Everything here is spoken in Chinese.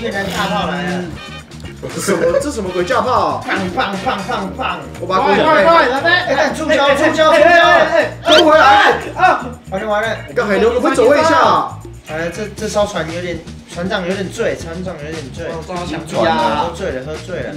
变成大炮来了。什么？这什么鬼叫炮？放放放放放！我把快快来来！哎，出招出招出招！弓回来！啊！完了完了！你跟海牛哥快走位一下！哎，这这艘船有点，船长有点醉，船长有点醉，喝醉了，喝醉了。